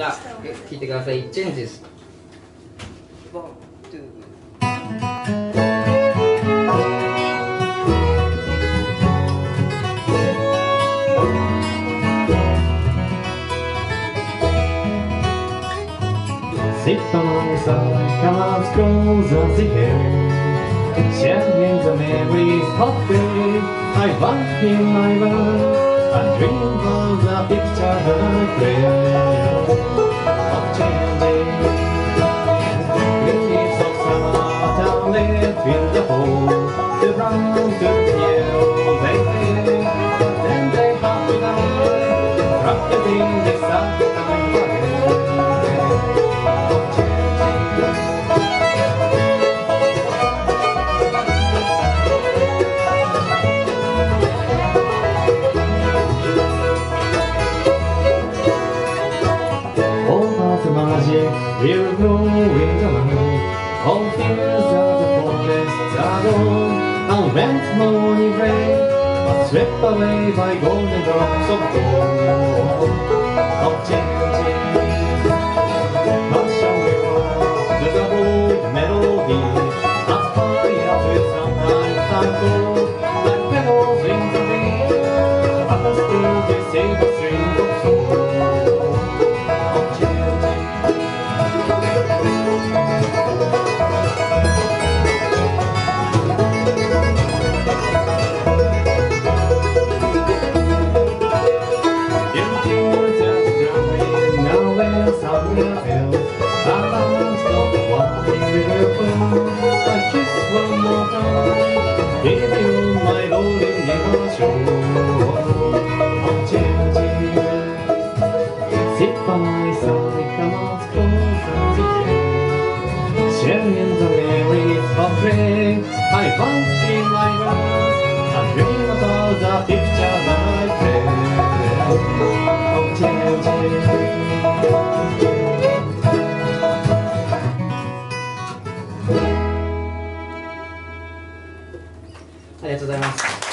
じゃあ聞いてくださいチェンジですワン、ツー。Sit by my side, come out close as the hair Sharing the memories of day I want in my world I dream of the picture that I create magic will grow in the night All fears of the forest are gone And when morning rain are swept away by golden drops of gold. Of changing unfold Like in the But still save a ありがとうございます。